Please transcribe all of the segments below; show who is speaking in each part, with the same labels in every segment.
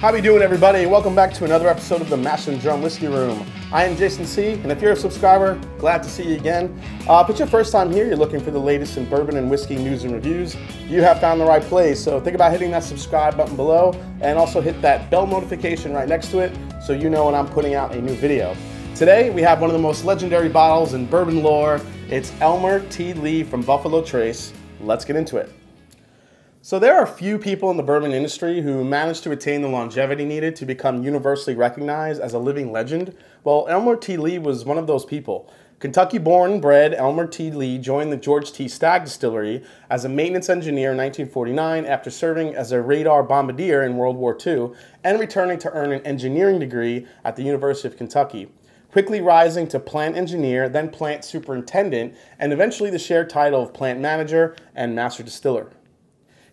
Speaker 1: How you doing, everybody? Welcome back to another episode of the Mash and Drum Whiskey Room. I am Jason C, and if you're a subscriber, glad to see you again. Uh, if it's your first time here, you're looking for the latest in bourbon and whiskey news and reviews, you have found the right place. So think about hitting that subscribe button below, and also hit that bell notification right next to it, so you know when I'm putting out a new video. Today, we have one of the most legendary bottles in bourbon lore. It's Elmer T. Lee from Buffalo Trace. Let's get into it. So there are few people in the bourbon industry who managed to attain the longevity needed to become universally recognized as a living legend. Well, Elmer T. Lee was one of those people. Kentucky-born and bred Elmer T. Lee joined the George T. Stagg Distillery as a maintenance engineer in 1949 after serving as a radar bombardier in World War II and returning to earn an engineering degree at the University of Kentucky quickly rising to plant engineer, then plant superintendent, and eventually the shared title of plant manager and master distiller.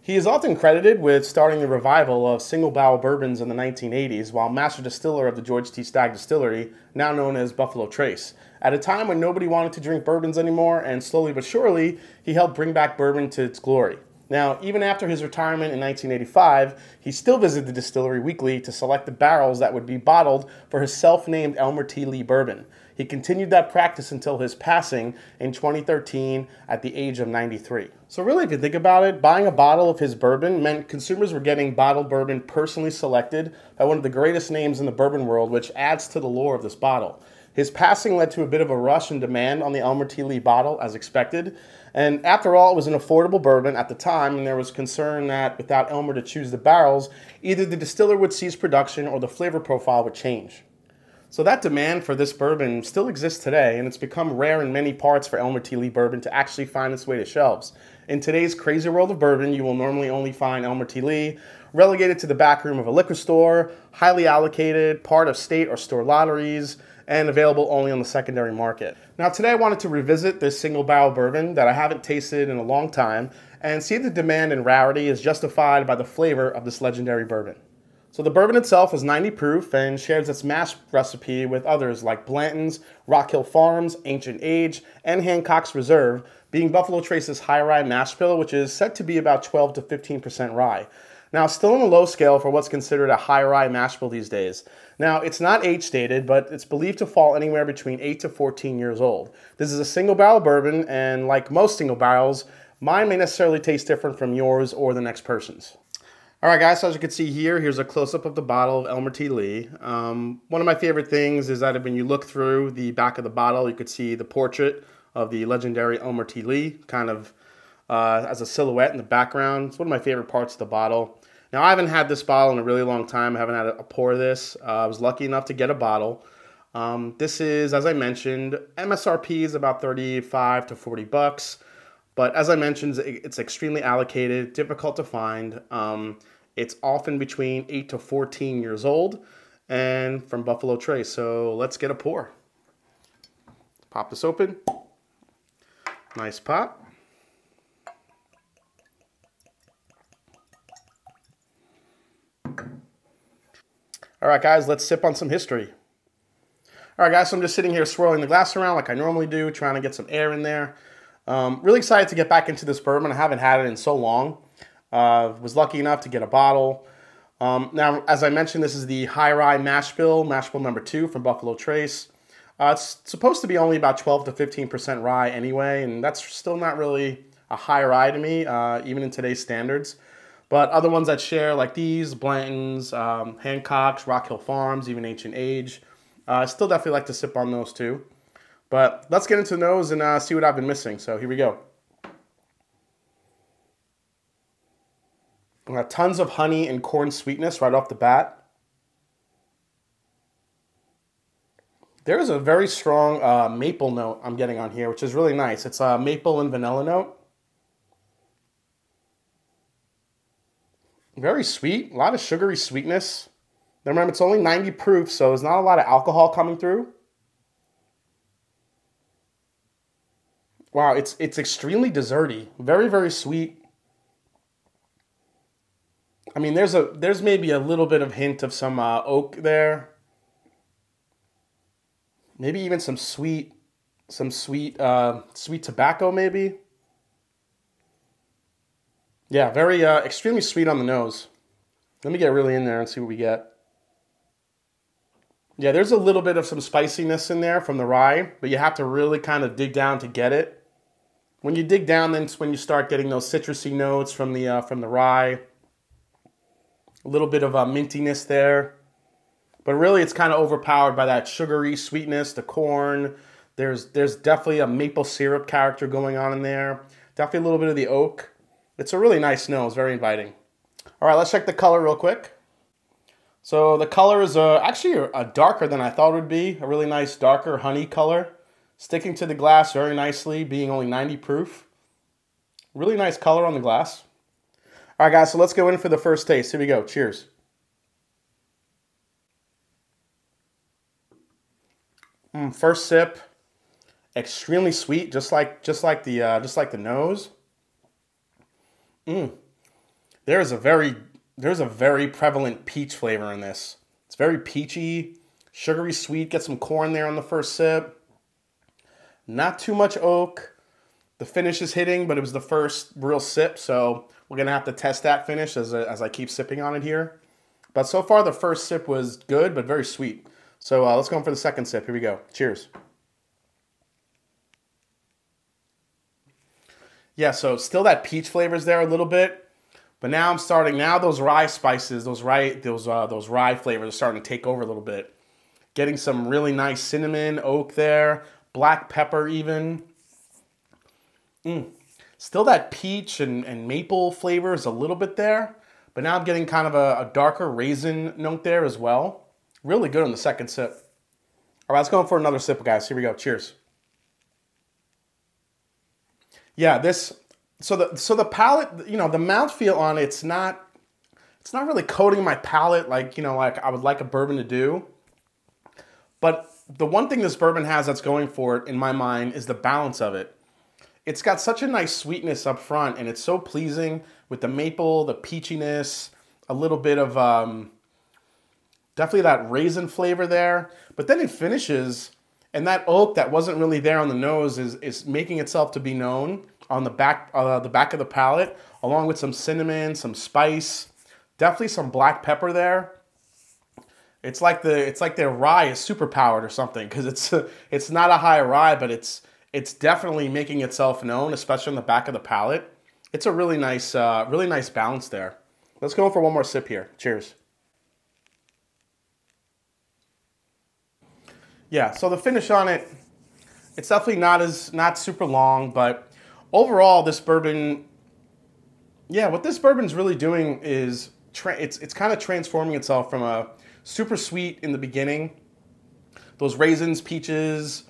Speaker 1: He is often credited with starting the revival of single barrel bourbons in the 1980s while master distiller of the George T. Stagg Distillery, now known as Buffalo Trace. At a time when nobody wanted to drink bourbons anymore, and slowly but surely, he helped bring back bourbon to its glory. Now, even after his retirement in 1985, he still visited the distillery weekly to select the barrels that would be bottled for his self named Elmer T. Lee bourbon. He continued that practice until his passing in 2013 at the age of 93. So, really, if you think about it, buying a bottle of his bourbon meant consumers were getting bottled bourbon personally selected by one of the greatest names in the bourbon world, which adds to the lore of this bottle. His passing led to a bit of a rush in demand on the Elmer T. Lee bottle, as expected. And after all, it was an affordable bourbon at the time, and there was concern that without Elmer to choose the barrels, either the distiller would cease production or the flavor profile would change. So that demand for this bourbon still exists today, and it's become rare in many parts for Elmer T. Lee bourbon to actually find its way to shelves. In today's crazy world of bourbon, you will normally only find Elmer T. Lee relegated to the back room of a liquor store, highly allocated, part of state or store lotteries, and available only on the secondary market. Now today I wanted to revisit this single barrel bourbon that I haven't tasted in a long time and see if the demand and rarity is justified by the flavor of this legendary bourbon. So the bourbon itself is 90 proof and shares its mash recipe with others like Blanton's, Rock Hill Farms, Ancient Age, and Hancock's Reserve, being Buffalo Trace's high rye mash bill, which is said to be about 12 to 15% rye. Now, still on the low scale for what's considered a high rye mash bill these days. Now, it's not age stated, but it's believed to fall anywhere between 8 to 14 years old. This is a single barrel bourbon, and like most single barrels, mine may necessarily taste different from yours or the next person's. All right, guys, so as you can see here, here's a close-up of the bottle of Elmer T. Lee. Um, one of my favorite things is that when you look through the back of the bottle, you could see the portrait of the legendary Elmer T. Lee kind of uh, as a silhouette in the background. It's one of my favorite parts of the bottle. Now, I haven't had this bottle in a really long time. I haven't had a, pour of this. Uh, I was lucky enough to get a bottle. Um, this is, as I mentioned, MSRP is about 35 to 40 bucks. But as I mentioned, it's extremely allocated, difficult to find. Um, it's often between 8 to 14 years old and from Buffalo Trace. So let's get a pour. Pop this open. Nice pop. All right, guys, let's sip on some history. All right, guys, so I'm just sitting here swirling the glass around like I normally do, trying to get some air in there. Um, really excited to get back into this bourbon. I haven't had it in so long. Uh, was lucky enough to get a bottle. Um, now, as I mentioned, this is the High Rye Mash Bill, Mash Bill number two from Buffalo Trace. Uh, it's supposed to be only about 12 to 15% rye anyway, and that's still not really a high rye to me, uh, even in today's standards. But other ones that share, like these, Blanton's, um, Hancock's, Rock Hill Farms, even Ancient Age, uh, I still definitely like to sip on those too. But let's get into those and uh, see what I've been missing. So here we go. Got tons of honey and corn sweetness right off the bat. There's a very strong uh, maple note I'm getting on here, which is really nice. It's a maple and vanilla note. Very sweet, a lot of sugary sweetness. remember, it's only 90 proof, so there's not a lot of alcohol coming through. Wow, it's it's extremely desserty. Very, very sweet. I mean, there's a there's maybe a little bit of hint of some uh, oak there. Maybe even some sweet, some sweet, uh, sweet tobacco, maybe. Yeah, very uh, extremely sweet on the nose. Let me get really in there and see what we get. Yeah, there's a little bit of some spiciness in there from the rye, but you have to really kind of dig down to get it. When you dig down, then it's when you start getting those citrusy notes from the uh, from the rye. A little bit of a uh, mintiness there, but really it's kind of overpowered by that sugary sweetness, the corn. There's there's definitely a maple syrup character going on in there. Definitely a little bit of the oak. It's a really nice nose, very inviting. All right, let's check the color real quick. So the color is uh, actually a darker than I thought it would be. A really nice darker honey color. Sticking to the glass very nicely, being only 90 proof. Really nice color on the glass. All right, guys, so let's go in for the first taste. Here we go. Cheers. Mm, first sip, extremely sweet, just like just like the uh, just like the nose. Mm. There is a very there's a very prevalent peach flavor in this. It's very peachy, sugary sweet. Get some corn there on the first sip. Not too much oak. The finish is hitting, but it was the first real sip, so we're gonna have to test that finish as, as I keep sipping on it here. But so far, the first sip was good, but very sweet. So uh, let's go for the second sip. Here we go. Cheers. Yeah, so still that peach flavors there a little bit, but now I'm starting. Now those rye spices, those rye, those uh, those rye flavors are starting to take over a little bit. Getting some really nice cinnamon, oak there, black pepper even. Mm. Still that peach and, and maple flavor is a little bit there, but now I'm getting kind of a, a darker raisin note there as well. Really good on the second sip. All right, let's go for another sip, guys. Here we go. Cheers. Yeah, this so the so the palate, you know, the mouthfeel on it's not it's not really coating my palate like, you know, like I would like a bourbon to do. But the one thing this bourbon has that's going for it in my mind is the balance of it. It's got such a nice sweetness up front and it's so pleasing with the maple, the peachiness, a little bit of um, definitely that raisin flavor there. But then it finishes and that oak that wasn't really there on the nose is, is making itself to be known on the back, uh, the back of the palate, along with some cinnamon, some spice, definitely some black pepper there. It's like the it's like their rye is super powered or something because it's it's not a high rye, but it's it's definitely making itself known, especially on the back of the palate. It's a really nice uh, really nice balance there. Let's go for one more sip here. Cheers. Yeah, so the finish on it, it's definitely not as not super long, but overall this bourbon, yeah, what this bourbon's really doing is it's it's kind of transforming itself from a super sweet in the beginning. Those raisins, peaches,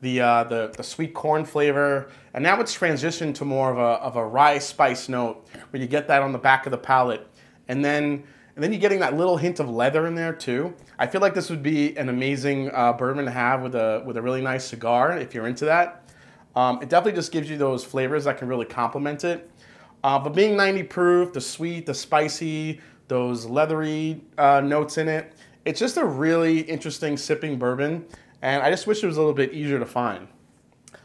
Speaker 1: the, uh, the, the sweet corn flavor, and now it's transitioned to more of a, of a rye spice note where you get that on the back of the palate. And then, and then you're getting that little hint of leather in there too. I feel like this would be an amazing uh, bourbon to have with a, with a really nice cigar if you're into that. Um, it definitely just gives you those flavors that can really complement it. Uh, but being 90 proof, the sweet, the spicy, those leathery uh, notes in it. It's just a really interesting sipping bourbon, and I just wish it was a little bit easier to find.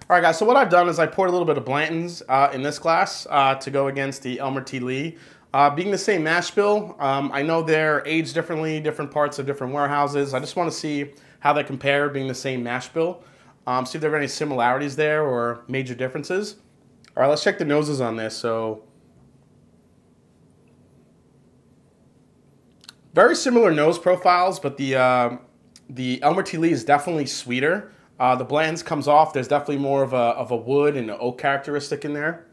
Speaker 1: All right, guys, so what I've done is I poured a little bit of Blanton's uh, in this glass uh, to go against the Elmer T. Lee. Uh, being the same mash bill, um, I know they're aged differently, different parts of different warehouses. I just want to see how they compare being the same mash bill. Um, see if there are any similarities there or major differences. All right, let's check the noses on this. So Very similar nose profiles, but the uh, the Elmer T. Lee is definitely sweeter. Uh, the Blanton's comes off. There's definitely more of a, of a wood and an oak characteristic in there.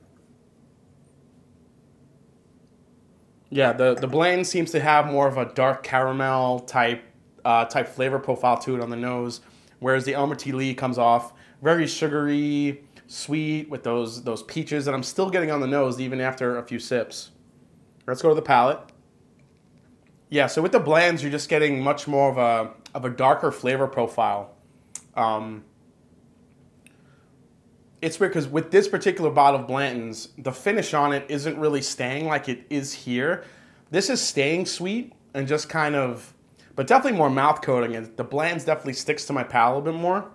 Speaker 1: Yeah, the, the Blanton seems to have more of a dark caramel type uh, type flavor profile to it on the nose, whereas the Elmer T. Lee comes off very sugary, sweet with those those peaches that I'm still getting on the nose even after a few sips. Let's go to the palate. Yeah, so with the blends, you're just getting much more of a of a darker flavor profile. Um, it's weird because with this particular bottle of Blanton's, the finish on it isn't really staying like it is here. This is staying sweet and just kind of, but definitely more mouth coating. And the Bland's definitely sticks to my palate a bit more.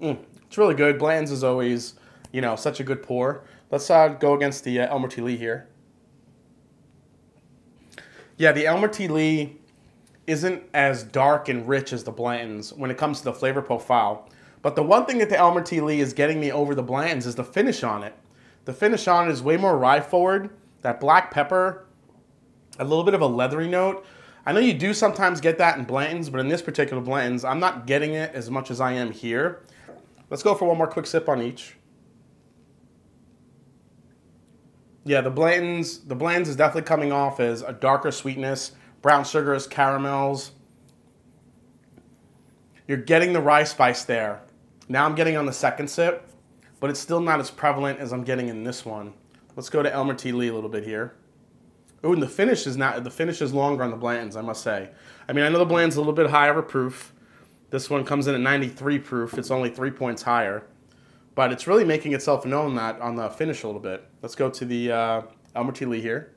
Speaker 1: Mm, it's really good. Bland's is always, you know, such a good pour. Let's uh, go against the uh, Elmer T. Lee here. Yeah, the Elmer T. Lee isn't as dark and rich as the Blanton's when it comes to the flavor profile. But the one thing that the Elmer T. Lee is getting me over the Blanton's is the finish on it. The finish on it is way more rye forward. That black pepper, a little bit of a leathery note. I know you do sometimes get that in Blanton's, but in this particular Blanton's, I'm not getting it as much as I am here. Let's go for one more quick sip on each. Yeah, the Blanton's, the Bland's is definitely coming off as a darker sweetness, brown sugars, caramels. You're getting the rye spice there. Now I'm getting on the second sip, but it's still not as prevalent as I'm getting in this one. Let's go to Elmer T. Lee a little bit here. Oh, and the finish is not the finish is longer on the Bland's, I must say. I mean, I know the Bland's a little bit higher of proof. This one comes in at 93 proof. It's only three points higher but it's really making itself known that on the finish a little bit. Let's go to the uh, Elmer T. Lee here.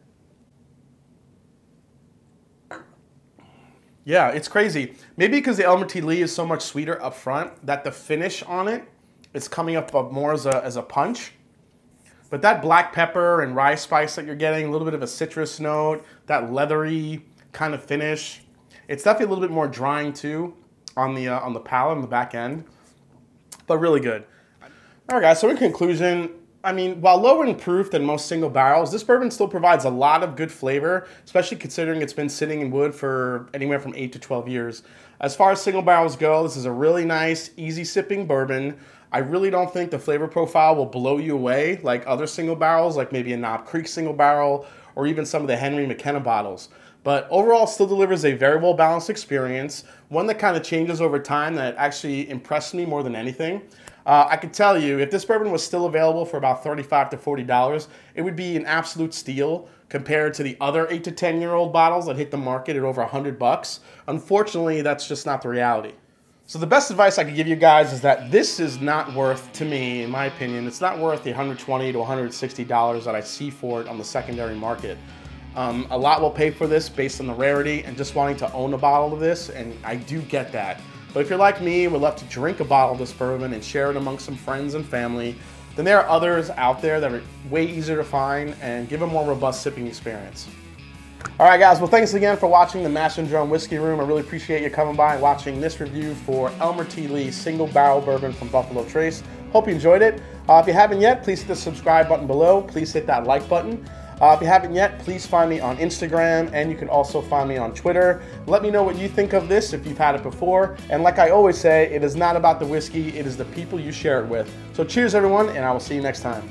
Speaker 1: Yeah, it's crazy. Maybe because the Elmer T. Lee is so much sweeter up front that the finish on it is coming up more as a, as a punch. But that black pepper and rye spice that you're getting, a little bit of a citrus note, that leathery kind of finish. It's definitely a little bit more drying too on the, uh, on the palate, on the back end, but really good. All right, guys, so in conclusion, I mean, while lower in proof than most single barrels, this bourbon still provides a lot of good flavor, especially considering it's been sitting in wood for anywhere from 8 to 12 years. As far as single barrels go, this is a really nice, easy sipping bourbon. I really don't think the flavor profile will blow you away like other single barrels, like maybe a Knob Creek single barrel or even some of the Henry McKenna bottles. But overall, still delivers a very well balanced experience, one that kind of changes over time that actually impressed me more than anything. Uh, I can tell you, if this bourbon was still available for about 35 to $40, it would be an absolute steal compared to the other 8 to 10 year old bottles that hit the market at over 100 bucks. Unfortunately, that's just not the reality. So the best advice I could give you guys is that this is not worth, to me, in my opinion, it's not worth the 120 to 160 dollars that I see for it on the secondary market. Um, a lot will pay for this based on the rarity and just wanting to own a bottle of this, and I do get that. But if you're like me and would love to drink a bottle of this bourbon and share it amongst some friends and family, then there are others out there that are way easier to find and give a more robust sipping experience. All right, guys. Well, thanks again for watching the Mash and Drum Whiskey Room. I really appreciate you coming by and watching this review for Elmer T. Lee Single Barrel Bourbon from Buffalo Trace. Hope you enjoyed it. Uh, if you haven't yet, please hit the subscribe button below. Please hit that like button. Uh, if you haven't yet, please find me on Instagram and you can also find me on Twitter. Let me know what you think of this if you've had it before. And like I always say, it is not about the whiskey, it is the people you share it with. So cheers, everyone, and I will see you next time.